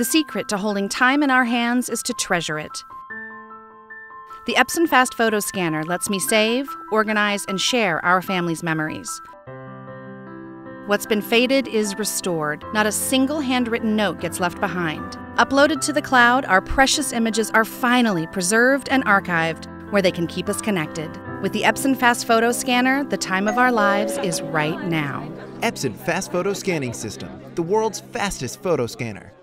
The secret to holding time in our hands is to treasure it. The Epson FastFoto Scanner lets me save, organize, and share our family's memories. What's been faded is restored. Not a single handwritten note gets left behind. Uploaded to the cloud, our precious images are finally preserved and archived where they can keep us connected. With the Epson FastFoto Scanner, the time of our lives is right now. Epson FastFoto Scanning System, the world's fastest photo scanner.